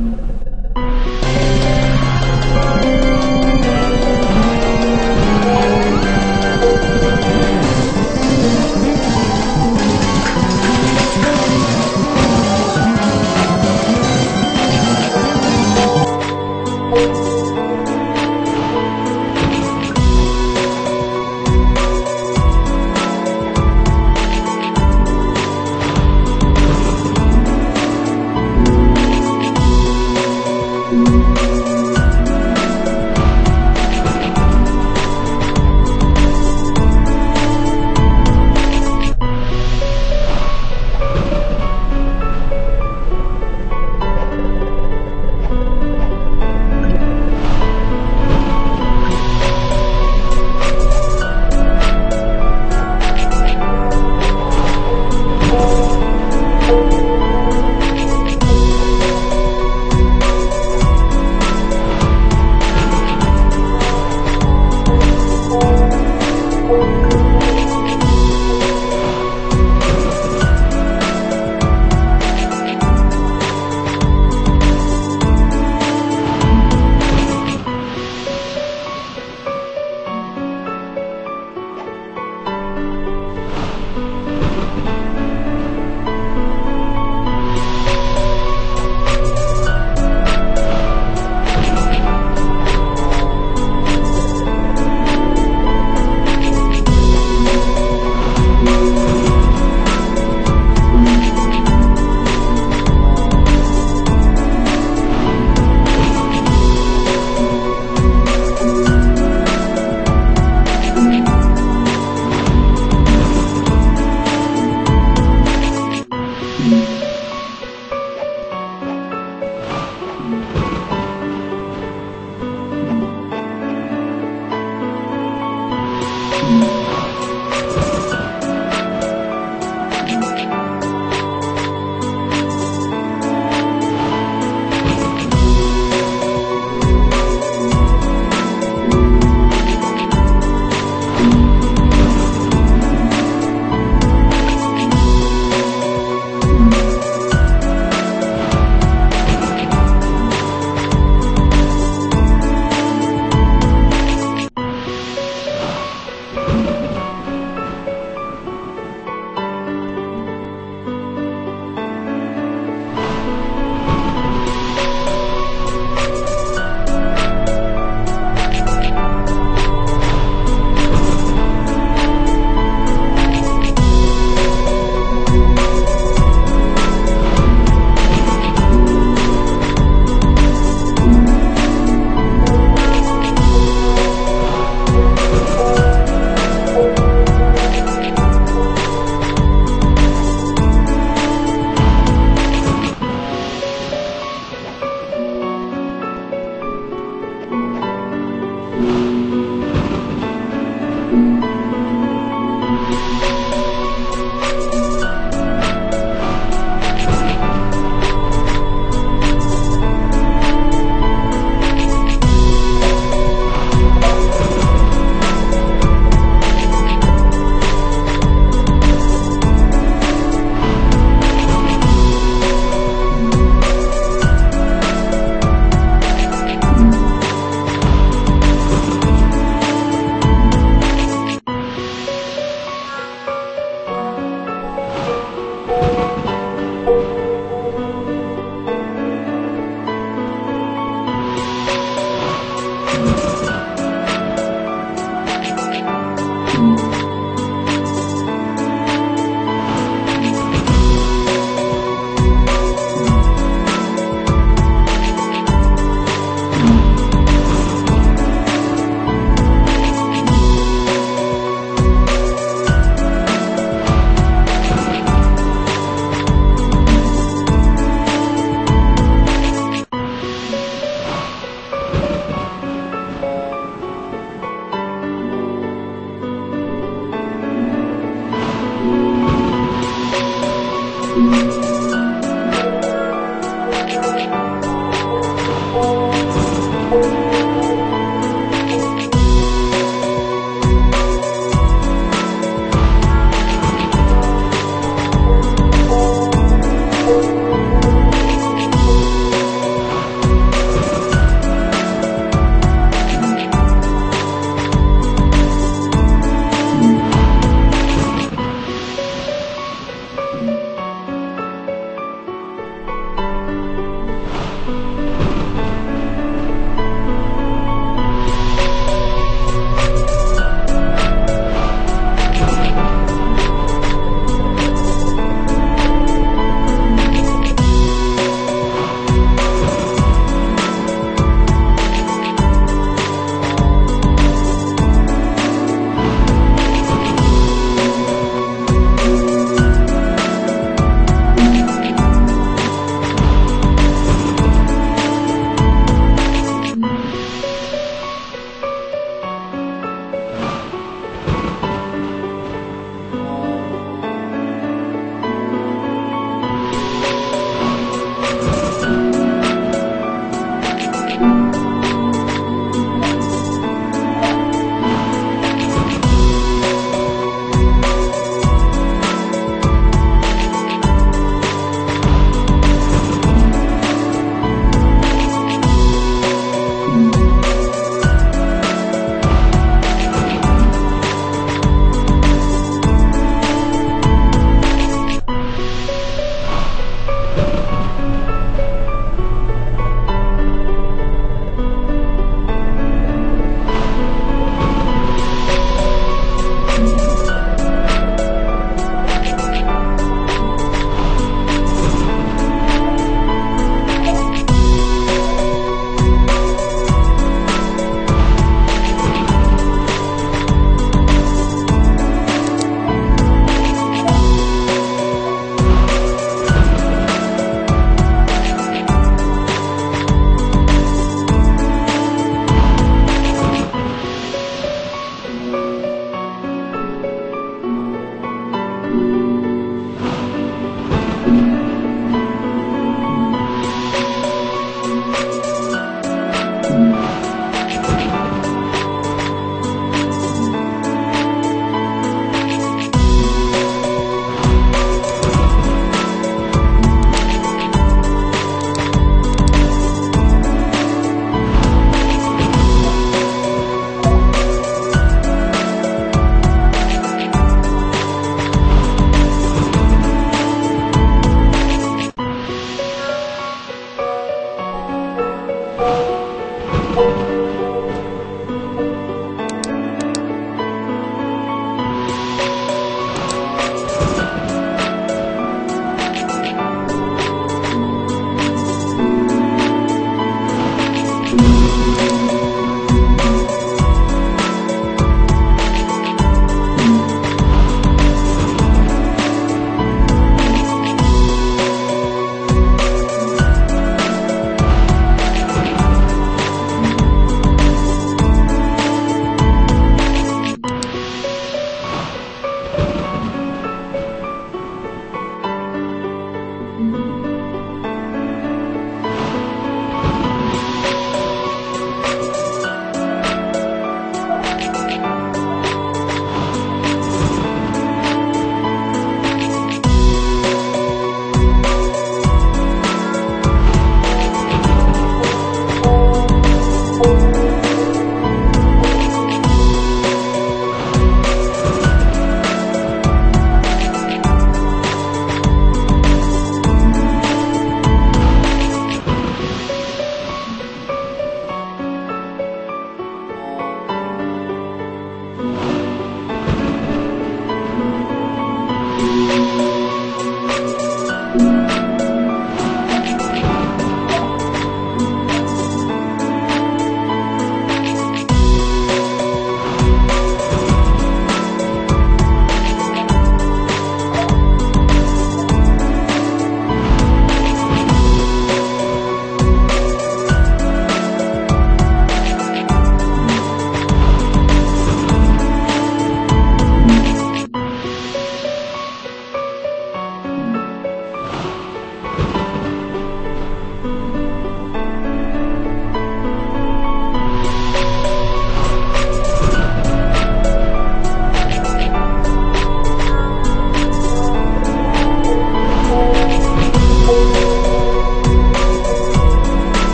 Amen.